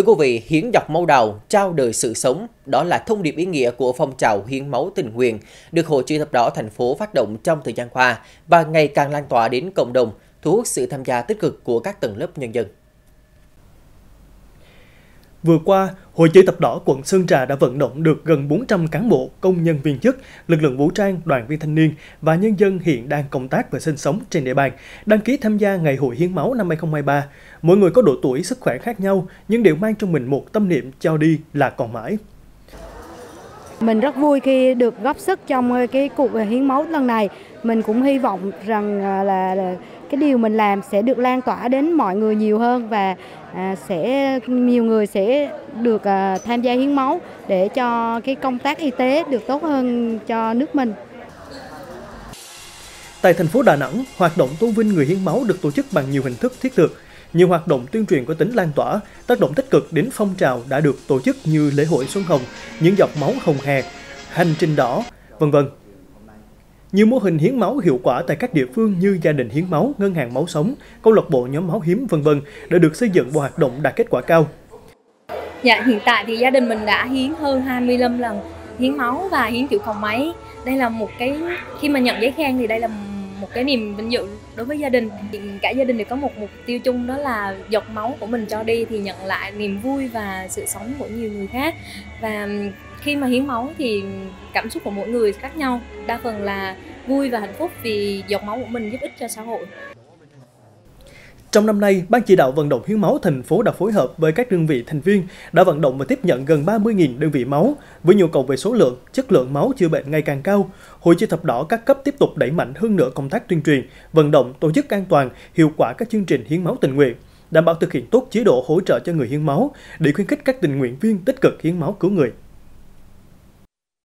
Thưa quý vị, hiến dọc máu đầu, trao đời sự sống, đó là thông điệp ý nghĩa của phong trào hiến máu tình nguyện được Hội chữ thập đỏ thành phố phát động trong thời gian qua và ngày càng lan tỏa đến cộng đồng, thu hút sự tham gia tích cực của các tầng lớp nhân dân. Vừa qua, Hội chữ thập đỏ quận Sơn Trà đã vận động được gần 400 cán bộ, công nhân viên chức, lực lượng vũ trang, đoàn viên thanh niên và nhân dân hiện đang công tác và sinh sống trên địa bàn đăng ký tham gia Ngày hội hiến máu năm 2023. Mỗi người có độ tuổi, sức khỏe khác nhau nhưng đều mang trong mình một tâm niệm cho đi là còn mãi. Mình rất vui khi được góp sức trong ờ, cái cuộc ờ, hiến máu lần này. Mình cũng hy vọng rằng ờ, là, là cái điều mình làm sẽ được lan tỏa đến mọi người nhiều hơn và à, sẽ nhiều người sẽ được à, tham gia hiến máu để cho cái công tác y tế được tốt hơn cho nước mình. Tại thành phố Đà Nẵng, hoạt động tôn vinh người hiến máu được tổ chức bằng nhiều hình thức thiết thực. Nhiều hoạt động tuyên truyền có tính lan tỏa, tác động tích cực đến phong trào đã được tổ chức như lễ hội Xuân Hồng, những giọt máu hồng hè, hành trình đỏ, vân vân. Nhiều mô hình hiến máu hiệu quả tại các địa phương như gia đình hiến máu, ngân hàng máu sống, câu lạc bộ nhóm máu hiếm vân vân đã được xây dựng và hoạt động đạt kết quả cao. Dạ, hiện tại thì gia đình mình đã hiến hơn 25 lần hiến máu và hiến tiểu cầu máy. Đây là một cái khi mà nhận giấy khen thì đây là một cái niềm vinh dự đối với gia đình. Cả gia đình đều có một mục tiêu chung, đó là giọt máu của mình cho đi thì nhận lại niềm vui và sự sống của nhiều người khác. Và khi mà hiến máu thì cảm xúc của mỗi người khác nhau. Đa phần là vui và hạnh phúc vì giọt máu của mình giúp ích cho xã hội trong năm nay, Ban chỉ đạo vận động hiến máu thành phố đã phối hợp với các đơn vị thành viên đã vận động và tiếp nhận gần 30.000 đơn vị máu. Với nhu cầu về số lượng, chất lượng máu chữa bệnh ngày càng cao, Hội chữ thập đỏ các cấp tiếp tục đẩy mạnh hơn nữa công tác tuyên truyền, vận động, tổ chức an toàn, hiệu quả các chương trình hiến máu tình nguyện, đảm bảo thực hiện tốt chế độ hỗ trợ cho người hiến máu để khuyến khích các tình nguyện viên tích cực hiến máu cứu người.